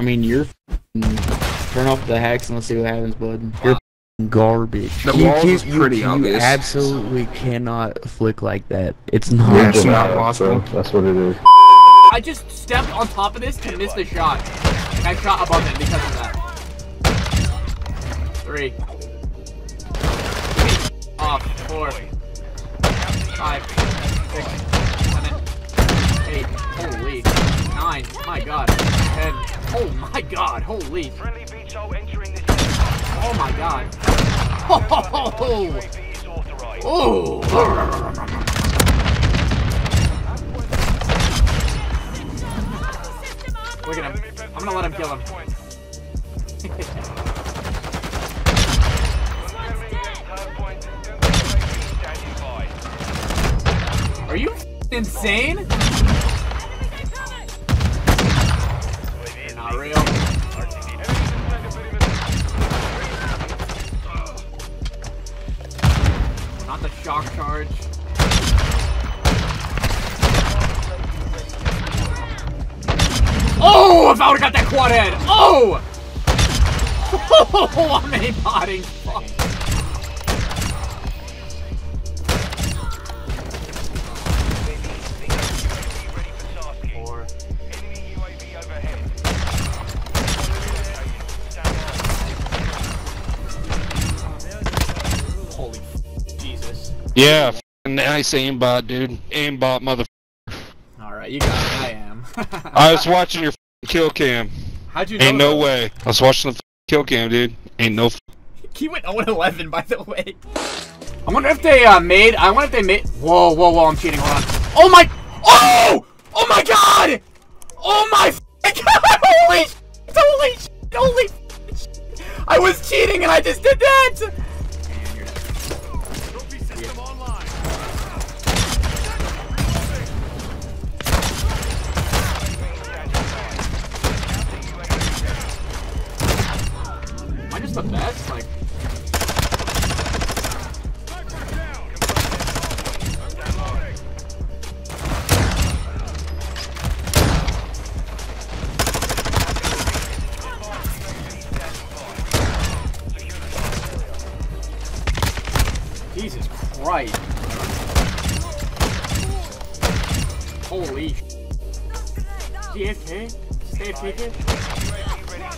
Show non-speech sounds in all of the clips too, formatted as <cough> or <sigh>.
cheating? Nope. I mean, you're f***ing- turn off the hacks and let's see what happens, bud. You're f***ing garbage. The you, walls can't- is you- pretty you obvious. absolutely cannot flick like that. It's not. Yeah, it's Yeah, not so possible. That's what it is. I just stepped on top of this and missed a shot. I shot above it because of that. Three. Off. Four. Five. Six. Seven. Eight. Holy. Nine. My god. Oh my god. Holy. Friendly VTOL entering this Oh my god. Oh. UAV is authorized. Oh. Look at him. I'm gonna let him kill him. Hardpoint. UAV standing by. Are you insane? Real. Not the shock charge. Oh, if I would've got that quad head. Oh! <laughs> Oh, I'm aimbotting. Fuck. Yeah, f***ing nice aimbot, dude. Aimbot, mother. Alright, you got it. I am. <laughs> I was watching your f***ing kill cam. How'd you know Ain't no that? way. I was watching the f***ing kill cam, dude. Ain't no. F- He went 0-11, by the way. I wonder if they uh, made. I wonder if they made. Whoa, whoa, whoa! I'm cheating. Hold on. Oh my! Oh! Oh my God! Oh my f***ing God! <laughs> Holy! Holy! Holy! I was cheating and I just did that.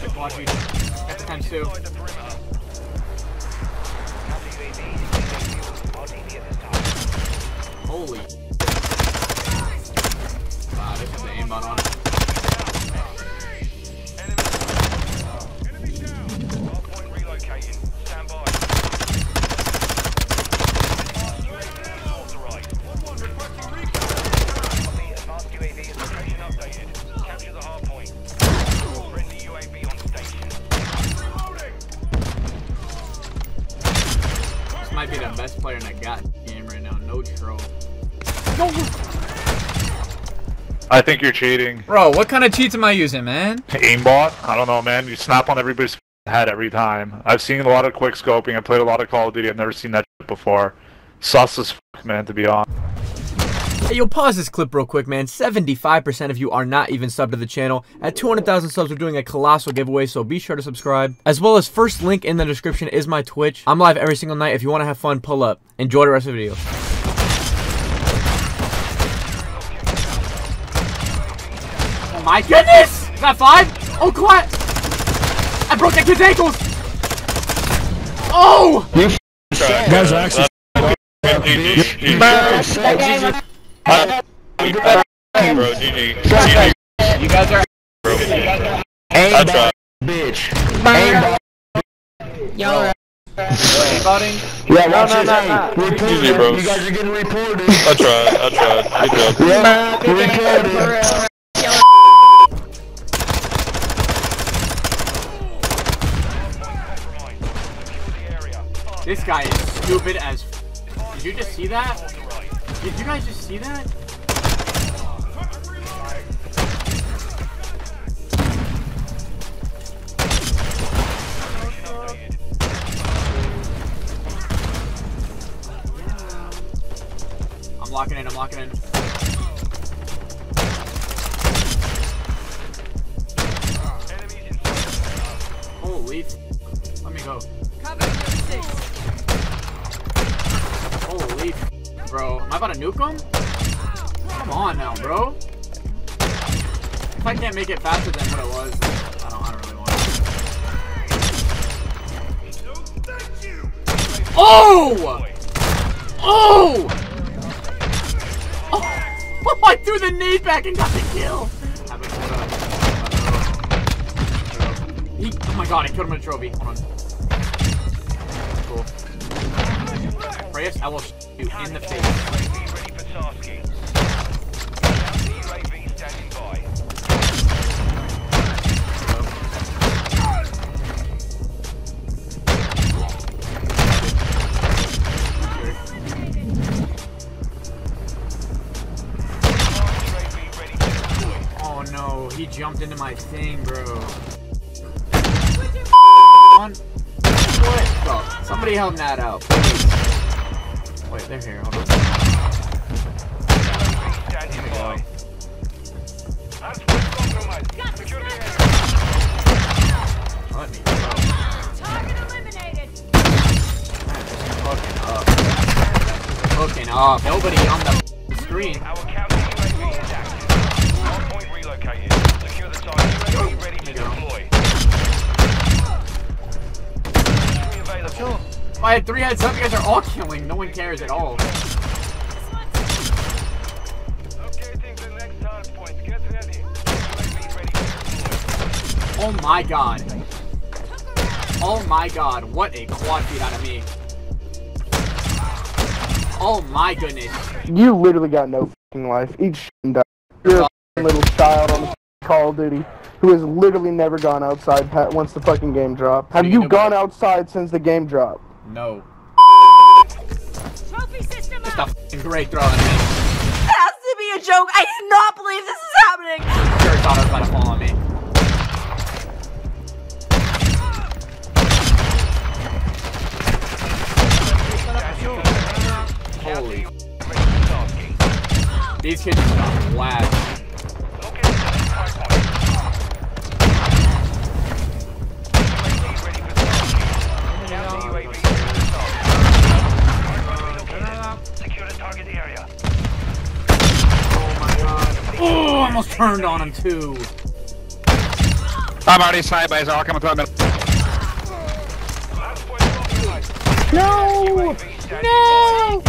The quad feed. Got times two. Holy. Wow, this is the aimbot on it. I think you're cheating. Bro, what kind of cheats am I using, man? Aimbot? I don't know, man. You snap on everybody's head every time. I've seen a lot of quick scoping. I played a lot of Call of Duty. I've never seen that shit before. Sus as fuck, man, to be honest. Hey, yo, pause this clip real quick, man. 75% of you are not even subbed to the channel. At 200,000 subs, we're doing a colossal giveaway, so be sure to subscribe. As well as first link in the description is my Twitch. I'm live every single night. If you want to have fun, pull up. Enjoy the rest of the video. My goodness! Is that five? Oh, clap! I broke that kid's ankles! Oh! You Guys are actually. Bro, GG. You guys are. I tried. Bitch. Aimbotting? Yeah, watch this. Hey, report Easy, it. bros. You guys are getting reported. I tried. I tried. Good job. Yeah, reported. This guy is stupid as... Did you just see that? Did you guys just see that? I'm locking in, I'm locking in. Holy... Let me go. Cover six f- Bro, am I about to nuke him? Come on now, bro. If I can't make it faster than what it was, I don't, I don't really want it. Oh! Oh! Oh! <laughs> I threw the nade back and got the kill. Have it, hold up. He, oh my god, I killed him with a trophy. Hold on. Cool. Reyes, I will you in the face. UAV ready for tasking. UAV standing by. UAV ready to deploy. Oh no, he jumped into my thing, bro. On. What? Bro, somebody help Nat out, please. Wait, they're here. Hold on. Standing by. That's what's compromised. Secure the area. Let me go. Target eliminated. Hooking up. Hooking up. Nobody on the screen. Our counter UAV is active. Hardpoint relocated. Secure the target. UAV ready to There you go. deploy. Entry available. If I had three heads up, you guys are all killing. No one cares at all. Locating the next hard point. Get ready. UAV ready to deploy. Oh my god. Oh my god. What a quad feed out of me. Oh my goodness. You literally got no fucking life. Eat shit and die. You're a fucking <laughs> little child on the Call of Duty who has literally never gone outside once the fucking game dropped. Have you you gone outside since the game dropped? No. Trophy system Just a out. fucking great throw at me. has to be a joke. I cannot believe this is happening. Sure thought it was about to fall on me. Holy. Ready for tasking. These kids just got whacked. Turned on him too. I'm already sideways. I'll come to a minute. Last point compromised. No! UAV standing No!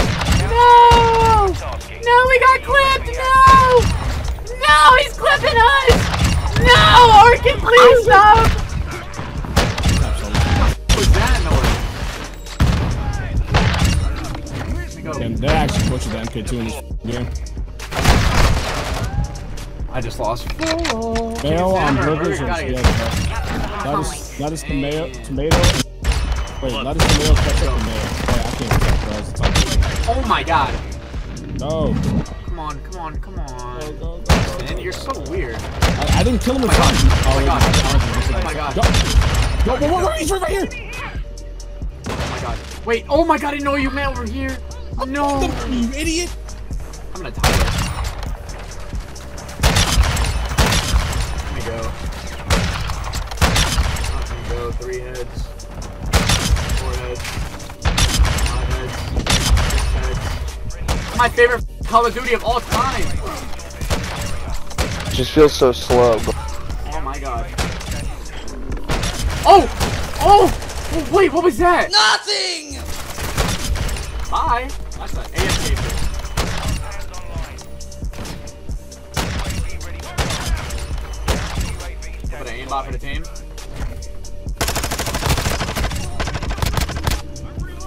No! No, we got clipped! No! No, he's clipping us! No! Orkin, please stop! What was that noise? Let me go. And they actually butchered the MK2 in this game. I just lost. Mayo on Hammer, burgers burger, or gotta yeah, lettuce, lettuce, tomato, tomato. Wait, lettuce, tomato, ketchup, and mayo. Wait, I can't get bro. It's tough. Oh my god. No. Come on, come on, come on. Go, go, go. Man, you're so weird. I, I didn't kill him in oh my time. Oh my God. Oh Oh my god. Go. Go, go, go, go, he's right right here. Oh my god. Wait, oh my god, I didn't know you meant over here. No. You idiot. I'm gonna tie Three heads. Four heads. Five heads. Six heads. My favorite Call of Duty of all time. Just feels so slow. Oh my god. Oh! Oh! Oh, wait, what was that? Nothing. Bye. That's an AFK. Hands online. UAV ready for tasking. UAV Put an aimbot for the team.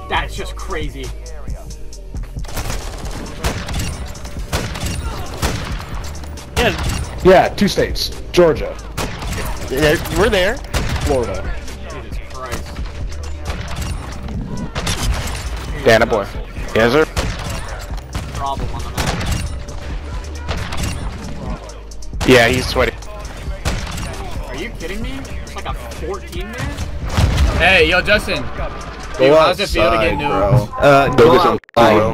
That's just crazy. Yeah, Yeah, two states. Georgia, we're there. Florida. Jesus Christ. Dana boy. Yes, sir. Problem on the map. Yeah, he's sweaty. Are you kidding me? It's like a 14 man? Hey, yo, Justin. Go how's it feel to get new? Uh, go get some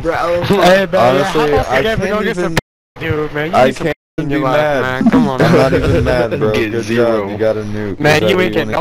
bro. Hey, <laughs> man, Honestly, I can't even. dude, man. You I need some can't be mad. man. Come on, I'm not even mad, bro. <laughs> Get Good zero. job. You got a nuke. Man, you ain't what getting